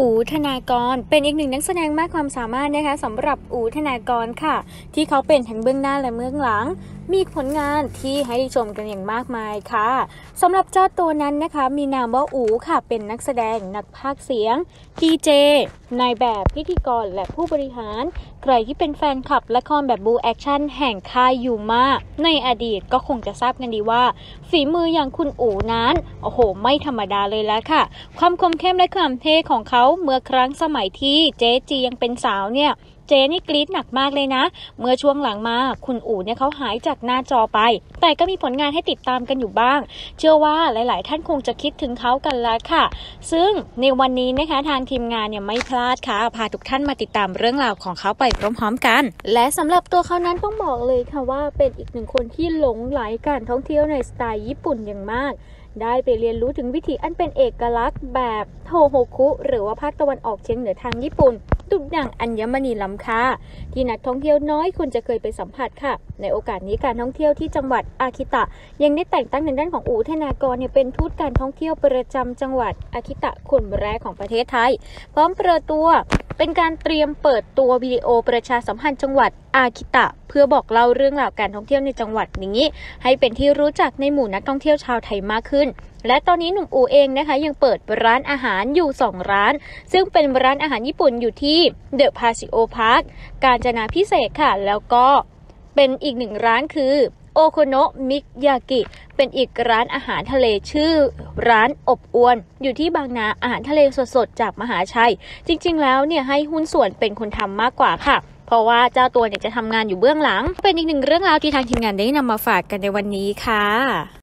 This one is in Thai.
อู๋ธนากรเป็นอีกหนึ่งนักแสดงมากความสามารถนะคะสำหรับอู๋ธนากรค่ะ ที่เขาเป็นทั้งเบื้องหน้าและเบื้องหลังมีผลงานที่ให้ได้ชมกันอย่างมากมายค่ะสำหรับเจ้าตัวนั้นนะคะ มีนามว่าอู๋ค่ะ เป็นนักแสดงนักพากย์เสียงดีเจนายแบบพิธีกรและผู้บริหาร ใครที่เป็นแฟนคลับละครแบบบู๊แอ็คชั่นแห่งค่ายยูมาในอดีตก็คงจะทราบกันดีว่า ฝีมืออย่างคุณอู๋นั้น โอ้โห ไม่ธรรมดาเลยแล้วค่ะ ความคมเข้มและความเท่ของเขาเมื่อครั้งสมัยที่เจ๊จียังเป็นสาวเนี่ยเจนี่กรี๊ดหนักมากเลยนะ เมื่อช่วงหลังมาคุณอู๋เนี่ยเขาหายจากหน้าจอไป แต่ก็มีผลงานให้ติดตามกันอยู่บ้าง เชื่อว่าหลาย ๆ ท่านคงจะคิดถึงเขากันแล้วค่ะ ซึ่งในวันนี้นะคะทางทีมงานเนี่ยไม่พลาดค่ะ พาทุกท่านมาติดตามเรื่องราวของเขาไปพร้อม ๆ กัน และสำหรับตัวเขานั้นต้องบอกเลยค่ะว่าเป็นอีกหนึ่งคนที่หลงไหลการท่องเที่ยวในสไตล์ญี่ปุ่นอย่างมากได้ไปเรียนรู้ถึงวิถีอันเป็นเอกลักษณ์แบบโทโฮคุ หรือว่าภาคตะวันออกเฉียงเหนือทางญี่ปุ่น ดุดดังอัญมณีล้ำค่าที่นักท่องเที่ยวน้อยคนจะเคยไปสัมผัสค่ะ ในโอกาสนี้การท่องเที่ยวที่จังหวัดอาคิตะ ยังได้แต่งตั้งในด้านของอูธนากรเนี่ยเป็นทูตการท่องเที่ยวประจำจังหวัดอาคิตะคนแรกของประเทศไทย พร้อมเปิดตัว เป็นการเตรียมเปิดตัววิดีโอประชาสัมพันธ์จังหวัดอาคิตะ เพื่อบอกเล่าเรื่องราวการท่องเที่ยวในจังหวัดนี้ ให้เป็นที่รู้จักในหมู่นักท่องเที่ยวชาวไทยมากขึ้น และตอนนี้หนุ่มอู๋เองนะคะ ยังเปิดร้านอาหารอยู่ 2 ร้าน ซึ่งเป็นร้านอาหารญี่ปุ่นอยู่ที่ The Paseo Park กาญจนาพิเศษค่ะ แล้วก็เป็นอีกหนึ่งร้านคือ โอโคโนะมิยากิ เป็นอีกร้านอาหารทะเลชื่อร้านอบอวน อยู่ที่บางนาอาหารทะเลสดๆ จากมหาชัย จริงๆ แล้วเนี่ยให้หุ้นส่วนเป็นคนทำมากกว่าค่ะเพราะว่าเจ้าตัวเนี่ยจะทำงานอยู่เบื้องหลัง เป็นอีกหนึ่งเรื่องราวที่ทางทีมงานได้นำมาฝากกันในวันนี้ค่ะ